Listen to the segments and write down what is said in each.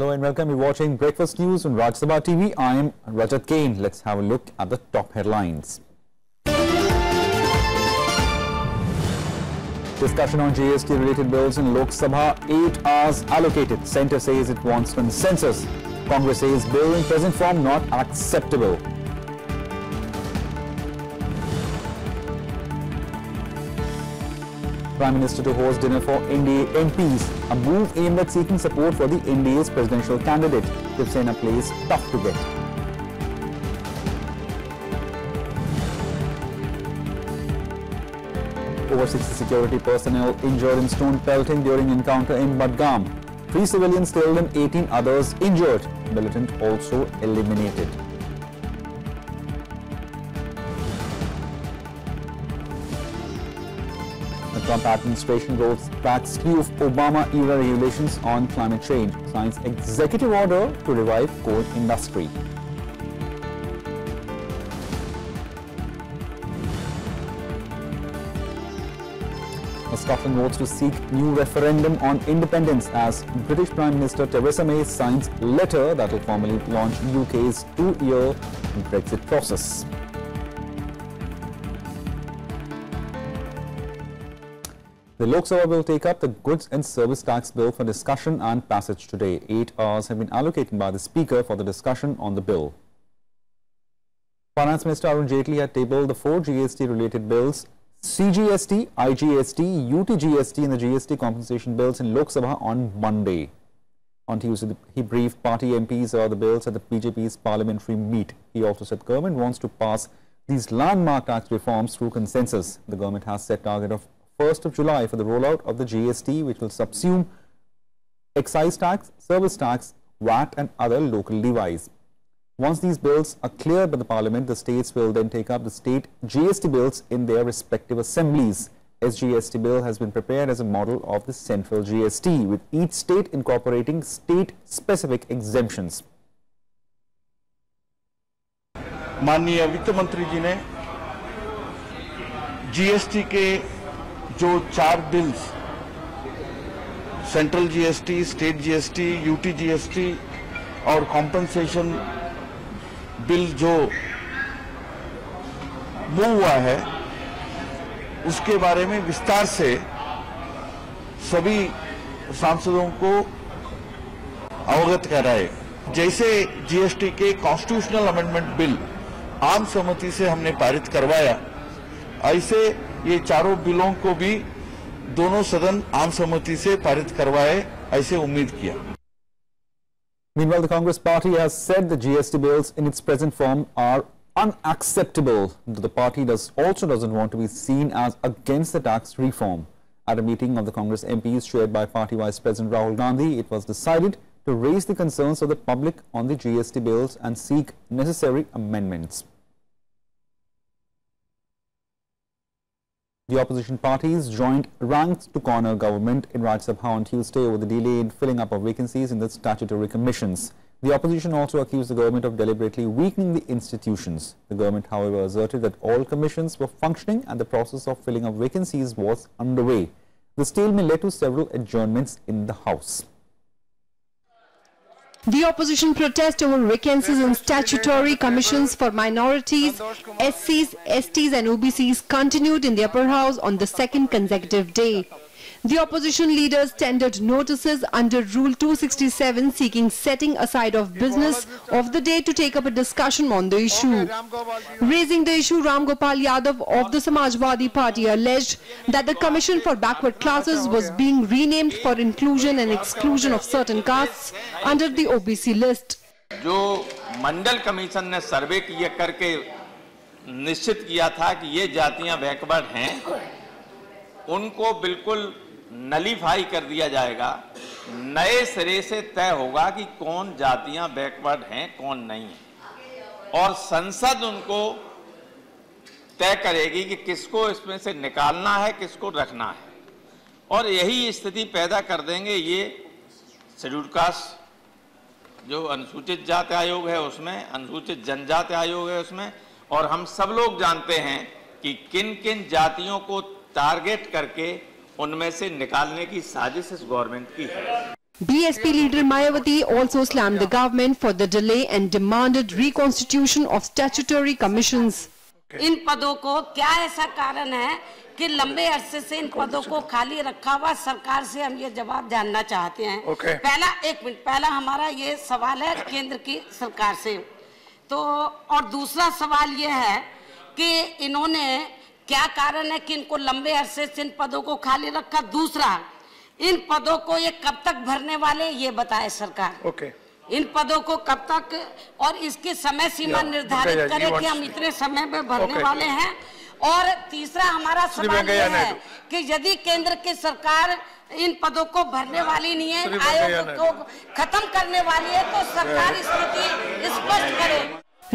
Hello and welcome. You're watching Breakfast News on Rajya Sabha TV. I am Rajat Kane. Let's have a look at the top headlines. Discussion on GST related bills in Lok Sabha, 8 hours allocated. Centre says it wants consensus. Congress says bill in present form not acceptable. Prime Minister to host dinner for NDA MPs, a move aimed at seeking support for the NDA's presidential candidate. Sena plays tough to get. Over 60 security personnel injured in stone pelting during encounter in Badgam. Three civilians killed and 18 others injured. Militant also eliminated. Trump administration rolls back slew of Obama-era regulations on climate change, signs executive order to revive coal industry. Scotland votes to seek new referendum on independence as British Prime Minister Theresa May signs letter that will formally launch UK's two-year Brexit process. The Lok Sabha will take up the Goods and Service Tax Bill for discussion and passage today. Eight hours have been allocated by the Speaker for the discussion on the bill. Finance Minister Arun Jaitley had tabled the four GST-related bills CGST, IGST, UTGST and the GST compensation bills in Lok Sabha on Monday. On Tuesday, he briefed party MPs about the bills at the BJP's parliamentary meet. He also said the government wants to pass these landmark tax reforms through consensus. The government has set target of 1st of July for the rollout of the GST, which will subsume excise tax, service tax, VAT and other local levies. Once these bills are cleared by the parliament, the states will then take up the state GST bills in their respective assemblies. SGST bill has been prepared as a model of the central GST, with each state incorporating state-specific exemptions. माननीय वित्त मंत्री जी ने GST के जो चार bills, central GST state GST UT GST और compensation bill जो move हुआ है, उसके बारे में विस्तार से सभी सांसदों को अवगत कराए। जैसे जीएसटी के कॉन्स्टिट्यूशनल अमेंडमेंट बिल आम सहमति से हमने पारित करवाया। ऐसे ये चारों बिलों को भी दोनों सदन आम सहमति से पारित करवाए ऐसे उम्मीद किया Meanwhile, the Congress party has said the GST bills in its present form are unacceptable. The party does also doesn't want to be seen as against the tax reform. At a meeting of the Congress MPs chaired by party Vice President Rahul Gandhi, it was decided to raise the concerns of the public on the GST bills and seek necessary amendments. The opposition parties joined ranks to corner government in Rajya Sabha on Tuesday over the delay in filling up of vacancies in the statutory commissions. The opposition also accused the government of deliberately weakening the institutions. The government, however, asserted that all commissions were functioning and the process of filling up vacancies was underway. The stalemate led to several adjournments in the House. The opposition protest over vacancies in statutory commissions for minorities, SCs, STs and OBCs continued in the upper house on the second consecutive day. The opposition leaders tendered notices under Rule 267 seeking setting aside of business of the day to take up a discussion on the issue. Raising the issue, Ram Gopal Yadav of the Samajwadi Party alleged that the Commission for Backward Classes was being renamed for inclusion and exclusion of certain castes under the OBC list. जो मंडल commission ने सर्वे किया करके निश्चित किया था कि ये जातियां बैकवर्ड हैं उनको बिल्कुल नलीफाई कर दिया जाएगा। नए सिरे से तय होगा कि कौन जातियाँ बैकवर्ड हैं, कौन नहीं है। और संसद उनको तय करेगी कि किसको इसमें से निकालना है, किसको रखना है। और यही स्थिति पैदा कर देंगे ये शेड्यूल कास्ट जो अनुसूचित जाति आयोग है उसमें, अनुसूचित जनजाति आयोग है उसमें। और हम सब लोग जानते हैं कि किन किन जातियों को टारगेट करके उनमें से निकालने की साजिश इस गवर्नमेंट की है BSP leader Mayawati also slammed the government for the delay and demanded reconstitution of statutory commissions. इन पदों को क्या ऐसा कारण है कि लंबे अरसे से इन पदों को खाली रखा हुआ सरकार से हम ये जवाब जानना चाहते हैं Okay. पहला एक मिनट पहला हमारा ये सवाल है केंद्र की सरकार से तो और दूसरा सवाल ये है कि इन्होंने क्या कारण है कि इनको लंबे अरसे से इन पदों को खाली रखा? दूसरा इन पदों को ये कब तक भरने वाले ये बताए सरकार। ओके। इन पदों को कब तक और इसकी समय सीमा निर्धारित जी करें कि हम इतने समय में भरने Okay. वाले हैं। और तीसरा हमारा सवाल यह है। कि यदि केंद्र की सरकार इन पदों को भरने वाली नहीं है आयोग को खत्म करने वाली है तो सरकार स्थिति स्पष्ट करे।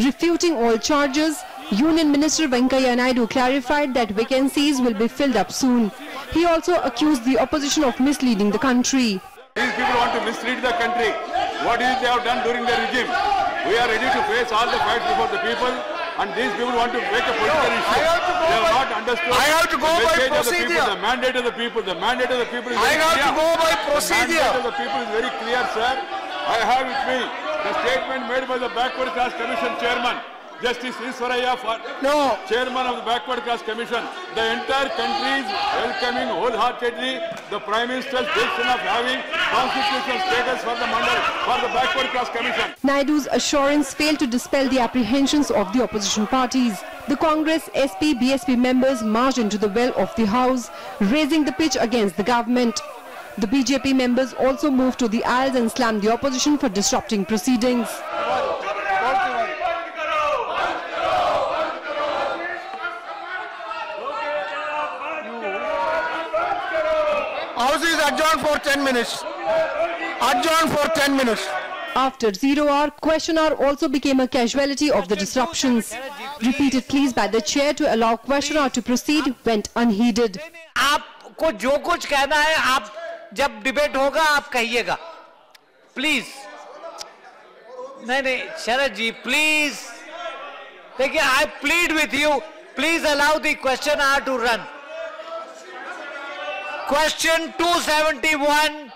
Refuting all charges, Union Minister Venkaiah Naidu clarified that vacancies will be filled up soon. He also accused the opposition of misleading the country. These people want to mislead the country. What is it they have done during the regime? We are ready to face all the facts before the people, and these people want to make a political issue. I have to go they have by- not understood I have to go the by message of the procedure. people, the mandate of the people. The mandate of the people is I very have to go by procedure. The procedure. mandate of the people is very clear, sir. I have with me the statement made by the Backward Class Commission chairman, Justice Eswaraiah, for No. chairman of the Backward Class Commission. The entire country is welcoming wholeheartedly the Prime Minister's decision of having constitutional status for the mandal, for the Backward Class Commission. Naidu's assurance failed to dispel the apprehensions of the opposition parties. The Congress, SP, BSP members marched into the well of the House, raising the pitch against the government. The BJP members also moved to the aisles and slammed the opposition for disrupting proceedings. House is adjourned for 10 minutes. Adjourned for 10 minutes. After zero hour, question hour also became a casualty of the disruptions. Repeated pleas by the chair to allow question hour to proceed went unheeded. आपको जो कुछ कहना है आप जब debate होगा आप कहिएगा प्लीज नहीं नहीं शरद जी प्लीज देखिए आई plead with you please allow the question are to run Question 271.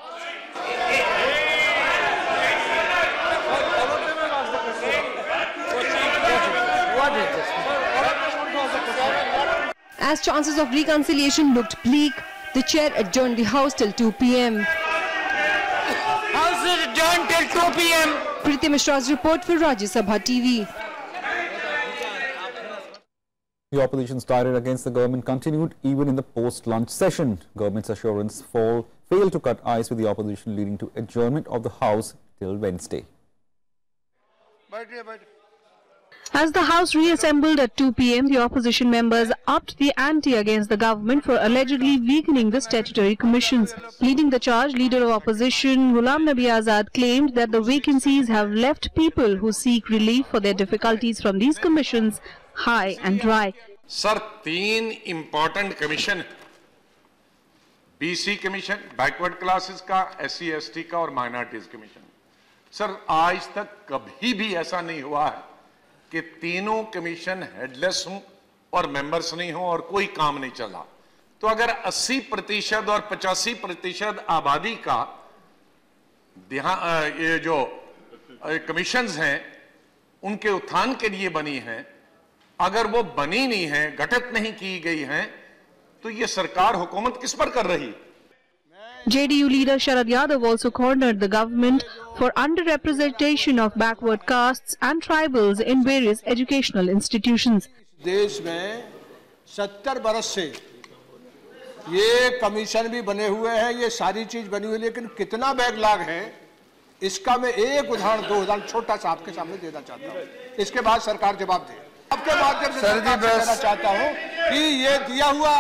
As chances of reconciliation looked bleak, the chair adjourned the house till 2 p.m. House is adjourned till 2 p.m. Priti Mishra's report for Rajya Sabha TV. The opposition's tirade against the government continued even in the post-lunch session. Government's assurance fall failed to cut ice with the opposition leading to adjournment of the House till Wednesday. As the House reassembled at 2 pm, the opposition members upped the ante against the government for allegedly weakening the statutory commissions. Leading the charge, leader of opposition Ghulam Nabi Azad claimed that the vacancies have left people who seek relief for their difficulties from these commissions high and dry. Sir तीन important commission BC commission backward classes का S C S T का और minorities commission sir आज तक कभी भी ऐसा नहीं हुआ है कि तीनों कमीशन हेडलेस हों और मेंबर्स नहीं हों और कोई काम नहीं चला। तो अगर 80 प्रतिशत और 85 प्रतिशत आबादी का ये जो कमीशंस हैं, उनके उत्थान के लिए बनी हैं अगर वो बनी नहीं है गठित नहीं की गई हैं तो ये सरकार हुकूमत किस पर कर रही JDU leader Sharad Yadav also cornered the government for underrepresentation of backward castes and tribals in various educational institutions. देश में सत्तर बरस से ये कमीशन भी बने हुए हैं ये सारी चीज़ बनी हुई लेकिन कितना बैकलॉग है इसका मैं एक उदाहरण दो उदाहरण छोटा सा आपके सामने देना चाहता हूँ इसके बाद सरकार जवाब दे आपके माध्यम से कहना चाहता हूँ कि ये दिया हुआ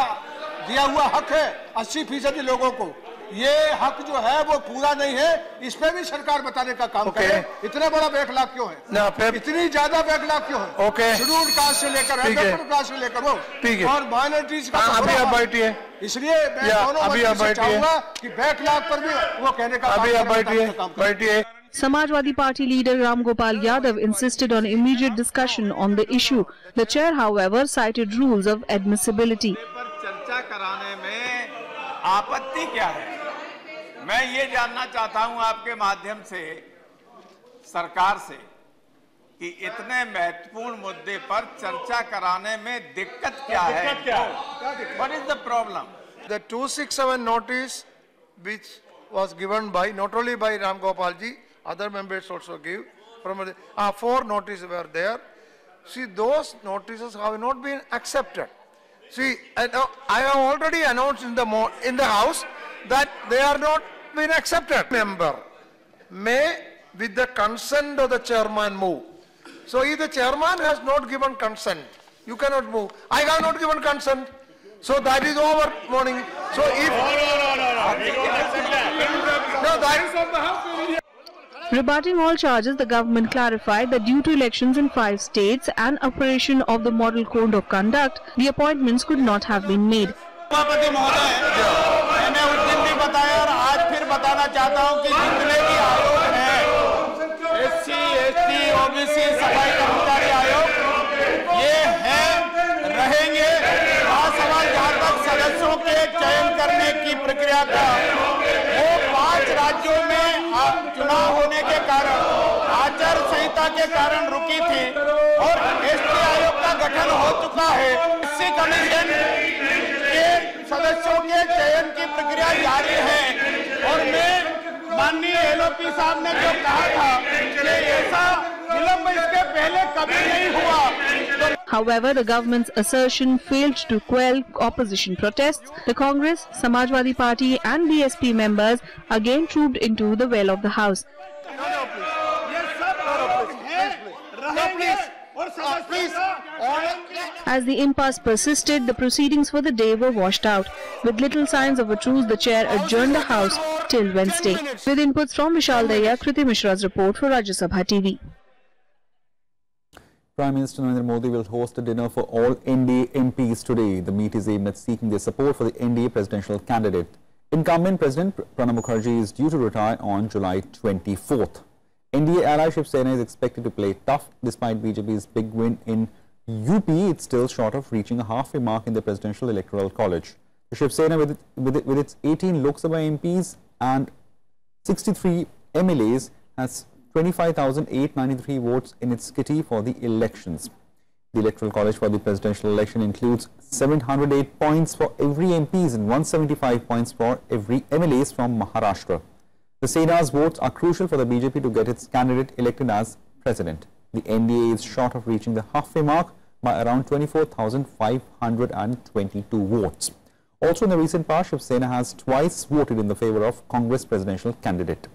दिया हुआ हक है अस्सी फ़ीसदी लोगों को ये हक जो है वो पूरा नहीं है इस पे भी सरकार बताने का काम ओके। करे इतना बड़ा बैकलॉग क्यों है ना, फिर- इतनी ज़्यादा बैकलॉग क्यों है ओके। शेड्यूल्ड कास्ट से लेकर क्लास से लेकर वो ठीक है। और माइनॉरिटीज का हाँ, तो अभी आप बैठिए। इसलिए मैं दोनों अभी आप बैठिए। कि बैकलॉग पर भी वो कहने का अभी आप बैठिए करें। बैठिए Samajwadi Party leader Ram Gopal Yadav insisted on immediate discussion on the issue. The chair, however, cited rules of admissibility. चर्चा कराने में आपत्ति क्या है मैं ये जानना चाहता हूँ आपके माध्यम से सरकार से कि इतने महत्वपूर्ण मुद्दे पर चर्चा कराने में दिक्कत क्या है what is the problem The 267 notice which was given by, not only by Ram Gopal ji, other members also give, from, the- ah, four notices were there. See, those notices have not been accepted. See, and, uh, I have already announced in the, mo- in the house that they are not been accepted. Member may, with the consent of the chairman, move. So if the chairman has not given consent, you cannot move. I have not given consent. So that is over morning. So if. No, that is. Rebutting all charges, the government clarified that due to elections in five states and operation of the Model Code of Conduct, the appointments could not have been made. सभापति महोदय मैंने उस दिन भी बताया और आज फिर बताना चाहता हूं कि जितने भी आयोग हैं S C S T OBC सफाई संहिता के कारण रुकी थी और एसटी आयोग का गठन हो चुका है एससी कमीशन के सदस्यों के चयन की प्रक्रिया जारी है और मैं माननीय एलओपी साहब ने जो कहा था कि ऐसा विलंब इसके पहले कभी नहीं हुआ तो However, the government's assertion failed to quell opposition protests. The Congress, Samajwadi Party and BSP members again trooped into the well of the house. As the impasse persisted, the proceedings for the day were washed out. With little signs of a truce, the chair adjourned the house till Wednesday. With inputs from Vishal Daya, Kriti Mishra's report for Rajya Sabha TV. Prime Minister Narendra Modi will host a dinner for all NDA MPs today. The meet is aimed at seeking their support for the NDA presidential candidate. Incumbent President Pranab Mukherjee is due to retire on July 24th. NDA ally Shiv Sena is expected to play tough despite BJP's big win in UP. It's still short of reaching a halfway mark in the presidential electoral college. The Shiv Sena with, it, with, it, with its 18 Lok Sabha MPs and 63 MLAs has 25,893 votes in its kitty for the elections. The electoral college for the presidential election includes 708 points for every MPs and 175 points for every MLAs from Maharashtra. The Sena's votes are crucial for the BJP to get its candidate elected as president. The NDA is short of reaching the halfway mark by around 24,522 votes. Also in the recent past, Shiv Sena has twice voted in the favor of Congress presidential candidate.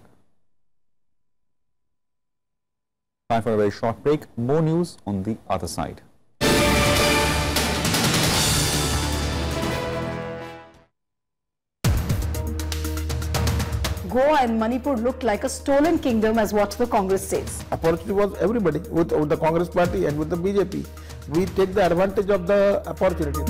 Time for a very short break. More news on the other side. Goa and Manipur looked like a stolen kingdom as what the Congress says. opportunity was everybody with, with the Congress party and with the BJP. We take the advantage of the opportunity.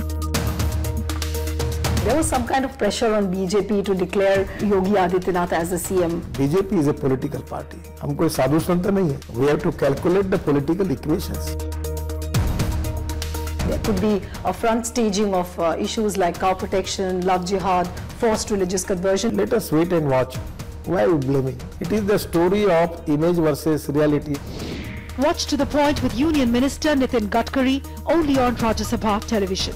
There was some kind of pressure on BJP to declare Yogi Adityanath as the CM. BJP is a political party. हम कोई साधु संत नहीं है. We have to calculate the political equations. There could be a front staging of uh, issues like cow protection, love jihad, forced religious conversion. Let us wait and watch. Why are we blaming? It is the story of image versus reality. Watch to the point with Union Minister Nitin Gadkari only on Rajya Sabha television.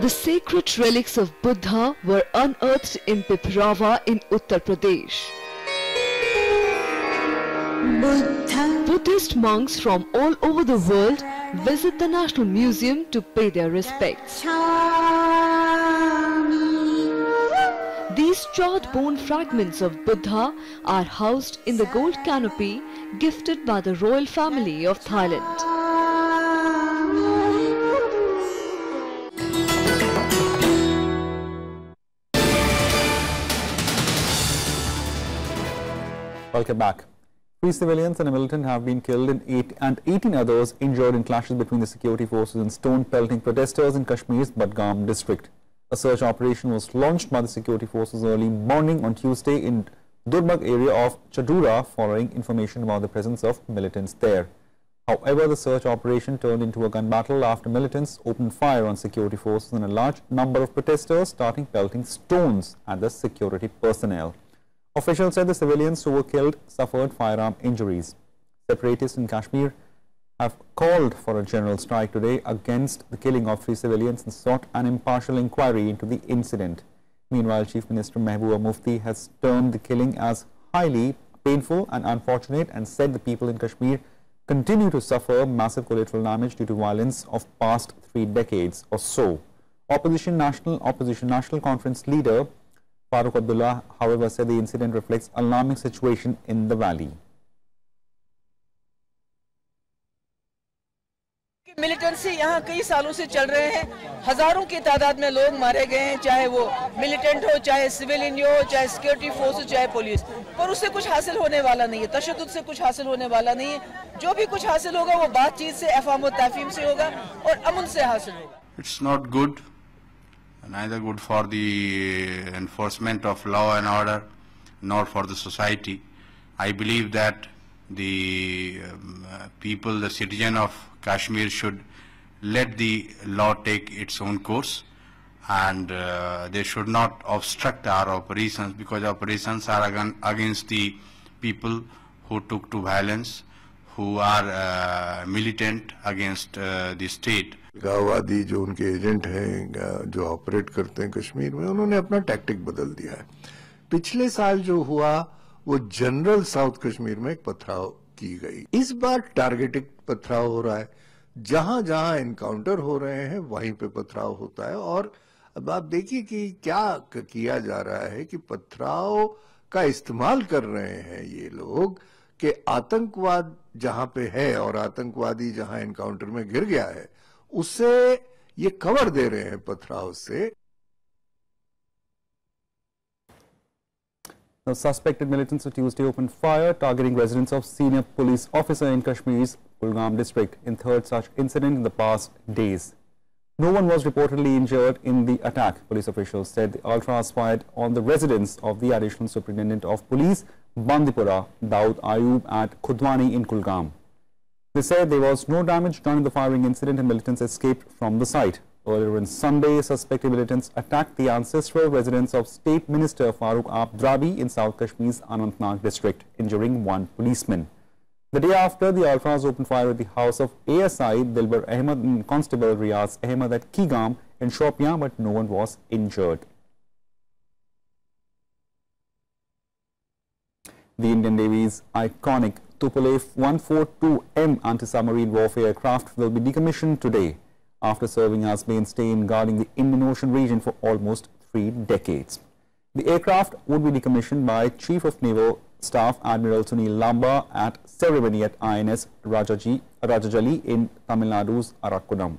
The sacred relics of Buddha were unearthed in Piprahwa in Uttar Pradesh. Buddhist monks from all over the world visit the National Museum to pay their respects. These charred bone fragments of Buddha are housed in the gold canopy gifted by the royal family of Thailand. Welcome back. Three civilians and a militant have been killed and, eight, and 18 others injured in clashes between the security forces and stone-pelting protesters in Kashmir's Budgam district. A search operation was launched by the security forces early morning on Tuesday in Durbag area of Chadura following information about the presence of militants there. However, the search operation turned into a gun battle after militants opened fire on security forces and a large number of protesters starting pelting stones at the security personnel. Officials said the civilians who were killed suffered firearm injuries. Separatists in Kashmir have called for a general strike today against the killing of three civilians and sought an impartial inquiry into the incident. Meanwhile, Chief Minister Mehbooba Mufti has termed the killing as highly painful and unfortunate and said the people in Kashmir continue to suffer massive collateral damage due to violence of past three decades or so. Opposition National Opposition National Conference leader Farooq Abdullah, however, said the incident reflects alarming situation in the valley. Militancy यहाँ कई सालों से चल रहे हैं। हज़ारों की तादाद में लोग मारे गए हैं चाहे वो मिलिटेंट हो चाहे सिविल सिविलियन हो चाहे सिक्योरिटी फोर्स हो चाहे पुलिस पर उससे कुछ हासिल होने वाला नहीं है। तशद से कुछ हासिल होने वाला नहीं है। जो भी कुछ हासिल होगा वो बातचीत से अफाम तफीम से होगा और अमन से हासिल होगा। It's not good, neither good for the enforcement of law and order, nor for the society. I believe that the um, uh, people, the citizen of Kashmir should let the law take its own course and uh, they should not obstruct our operations because operations are against the people who took to violence, who are uh, militant against uh, the state. गांववादी जो उनके agent हैं जो operate करते हैं कश्मीर में उन्होंने अपना tactic बदल दिया है। पिछले साल जो हुआ वो जनरल साउथ कश्मीर में एक पथराव की गई। इस बार टारगेटेड पथराव हो रहा है। जहाँ जहाँ इनकाउंटर हो रहे हैं वहीं पे पथराव होता है। और अब आप देखिए कि क्या किया जा रहा है कि पथराव का इस्तेमाल कर रहे हैं ये लोग। कि आतंकवाद जहाँ पे है और आतंकवादी जहाँ एनकाउंटर में गिर गया है उससे ये कवर दे रहे हैं पथराव से The suspected militants of Tuesday opened fire targeting residents of senior police officer in Kashmir's Kulgam district in third such incident in the past days. No one was reportedly injured in the attack, police officials said. The ultras fired on the residence of the additional superintendent of police, Bandipora, Daud Ayub at Khudwani in Kulgam. They said there was no damage done in the firing incident and militants escaped from the site. Earlier on Sunday, suspected militants attacked the ancestral residence of State Minister Farooq Andrabi in South Kashmir's Anantnag district, injuring one policeman. The day after, the Ultras opened fire at the house of ASI Dilbar Ahmed and Constable Riaz Ahmed at Kigam in Shopian, but no one was injured. The Indian Navy's iconic Tupolev 142M anti-submarine warfare aircraft will be decommissioned today after serving as mainstay in guarding the Indian Ocean region for almost three decades. The aircraft would be decommissioned by Chief of Naval Staff Admiral Sunil Lamba at ceremony at INS Rajaji, Rajajali in Tamil Nadu's Arakkonam.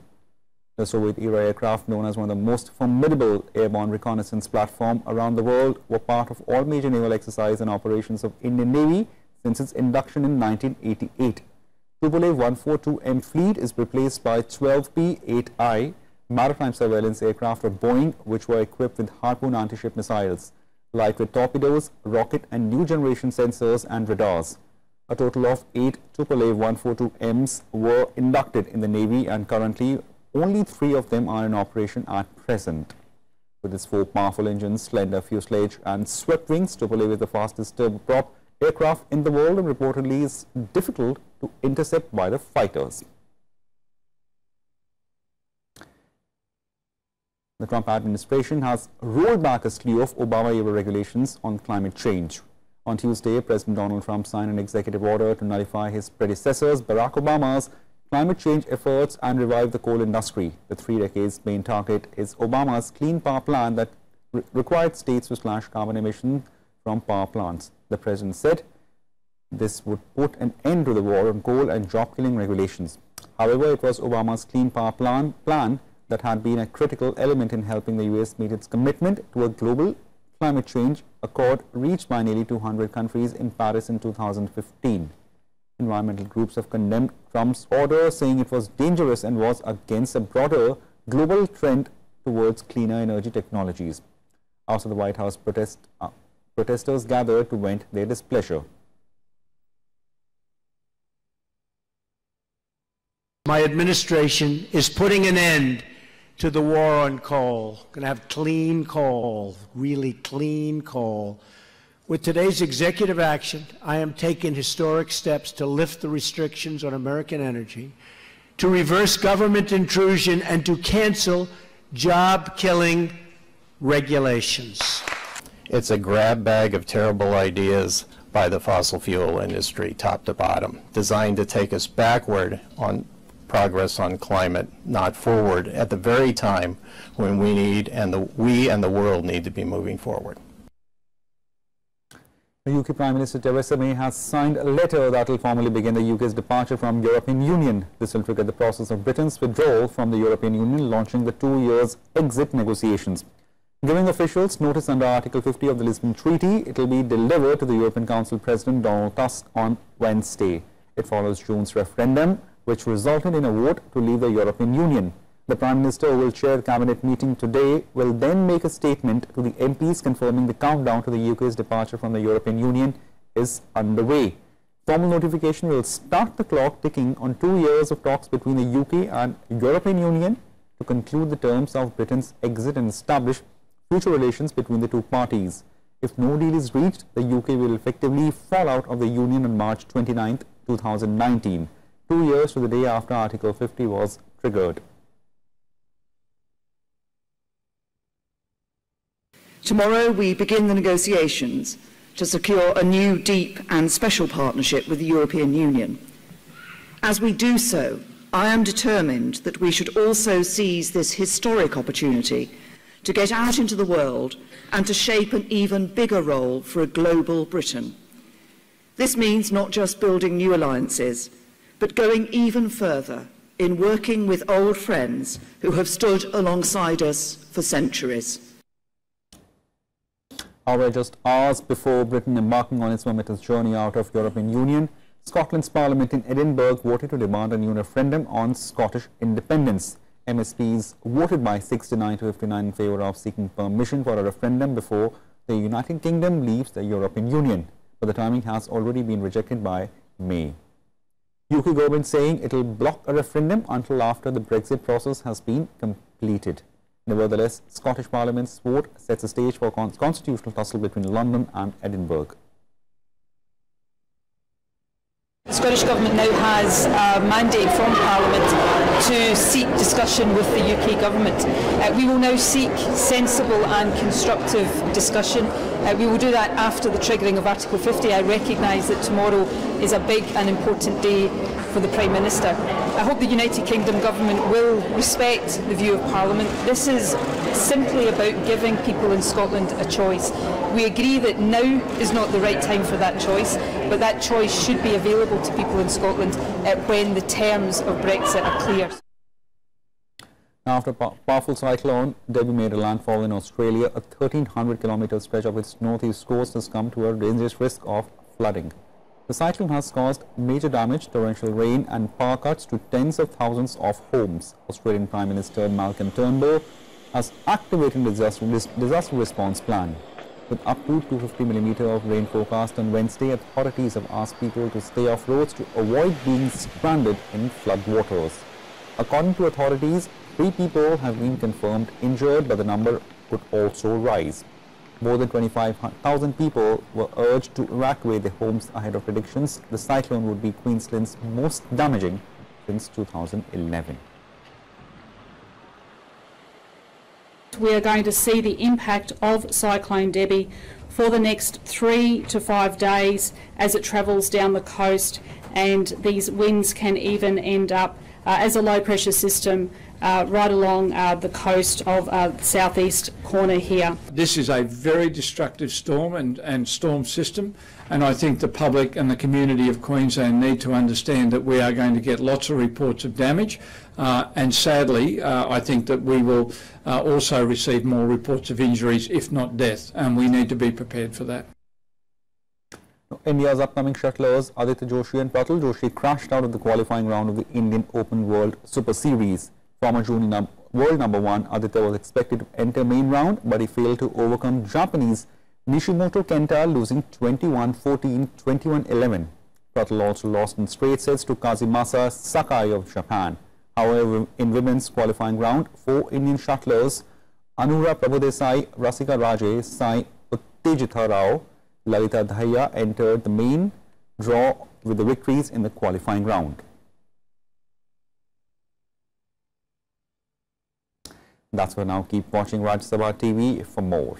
The Soviet-era aircraft, known as one of the most formidable airborne reconnaissance platform around the world, were part of all major naval exercises and operations of Indian Navy since its induction in 1988. Tupolev 142M fleet is replaced by 12P-8I maritime surveillance aircraft of Boeing, which were equipped with Harpoon anti-ship missiles, lightweight torpedoes, rocket and new generation sensors and radars. A total of eight Tupolev 142Ms were inducted in the Navy and currently only three of them are in operation at present. With its four powerful engines, slender fuselage and swept wings, Tupolev is the fastest turboprop aircraft in the world and reportedly is difficult to intercept by the fighters. The Trump administration has rolled back a slew of Obama-era regulations on climate change. On Tuesday, President Donald Trump signed an executive order to nullify his predecessors, Barack Obama's climate change efforts and revive the coal industry. The three decades main target is Obama's clean power plan that re required states to slash carbon emissions from power plants. The president said this would put an end to the war on coal and job-killing regulations. However, it was Obama's Clean Power plan, plan that had been a critical element in helping the U.S. meet its commitment to a global climate change accord reached by nearly 200 countries in Paris in 2015. Environmental groups have condemned Trump's order, saying it was dangerous and was against a broader global trend towards cleaner energy technologies. After the White House protest, uh, protesters gathered to vent their displeasure. My administration is putting an end to the war on coal. Going to have clean coal, really clean coal. With today's executive action, I am taking historic steps to lift the restrictions on American energy, to reverse government intrusion, and to cancel job killing regulations. It's a grab bag of terrible ideas by the fossil fuel industry, top to bottom, designed to take us backward on progress on climate, not forward, at the very time when we need and the we and the world need to be moving forward. The UK Prime Minister Theresa May has signed a letter that will formally begin the UK's departure from the European Union. This will trigger the process of Britain's withdrawal from the European Union, launching the two years exit negotiations. Giving officials notice under Article 50 of the Lisbon Treaty, it will be delivered to the European Council President Donald Tusk on Wednesday. It follows June's referendum, which resulted in a vote to leave the European Union. The Prime Minister who will chair the cabinet meeting today will then make a statement to the MPs confirming the countdown to the UK's departure from the European Union is underway. Formal notification will start the clock ticking on two years of talks between the UK and European Union to conclude the terms of Britain's exit and establish future relations between the two parties. If no deal is reached, the UK will effectively fall out of the Union on March 29, 2019, two years to the day after Article 50 was triggered. Tomorrow we begin the negotiations to secure a new deep and special partnership with the European Union. As we do so, I am determined that we should also seize this historic opportunity to get out into the world and to shape an even bigger role for a global Britain. This means not just building new alliances, but going even further in working with old friends who have stood alongside us for centuries. However, just hours before Britain embarking on its momentous journey out of European Union, Scotland's Parliament in Edinburgh voted to demand a new referendum on Scottish independence. MSPs voted by 69 to 59 in favour of seeking permission for a referendum before the United Kingdom leaves the European Union, but the timing has already been rejected by May. UK government saying it will block a referendum until after the Brexit process has been completed. Nevertheless, Scottish Parliament's vote sets a stage for con constitutional tussle between London and Edinburgh. The Scottish Government now has a mandate from Parliament to seek discussion with the UK Government. Uh, we will now seek sensible and constructive discussion. Uh, we will do that after the triggering of Article 50. I recognise that tomorrow is a big and important day for the Prime Minister. I hope the United Kingdom Government will respect the view of Parliament. This is simply about giving people in Scotland a choice. We agree that now is not the right time for that choice, but that choice should be available to people in Scotland uh, when the terms of Brexit are clear. After a powerful cyclone, Debbie made a landfall in Australia. A 1,300 kilometre stretch of its northeast coast has come to a dangerous risk of flooding. The cyclone has caused major damage, torrential rain and power cuts to tens of thousands of homes. Australian Prime Minister Malcolm Turnbull has activated a disaster, disaster response plan. With up to 250 millimeter of rain forecast on Wednesday, authorities have asked people to stay off roads to avoid being stranded in floodwaters. According to authorities, three people have been confirmed injured, but the number could also rise. More than 25,000 people were urged to evacuate their homes ahead of predictions the cyclone would be Queensland's most damaging since 2011. We are going to see the impact of Cyclone Debbie for the next three to five days as it travels down the coast and these winds can even end up uh, as a low pressure system uh, right along uh, the coast of uh, the southeast corner here. This is a very destructive storm and, and storm system and I think the public and the community of Queensland need to understand that we are going to get lots of reports of damage uh, and sadly uh, I think that we will uh, also receive more reports of injuries if not death and we need to be prepared for that. India's upcoming shuttlers Aditya Joshi and Pratul Joshi crashed out of the qualifying round of the Indian Open World Super Series. Former junior num world number one Aditya was expected to enter main round, but he failed to overcome Japanese Nishimoto Kenta, losing 21-14, 21-11. Shuttle also lost in straight sets to Kazumasa Sakai of Japan. However, in women's qualifying round, four Indian shuttlers, Anura Prabhudesai, Rasika Raje, Sai Uttejitha Rao, Lalita Dhaya entered the main draw with the victories in the qualifying round. That's for now. Keep watching Sabha TV for more.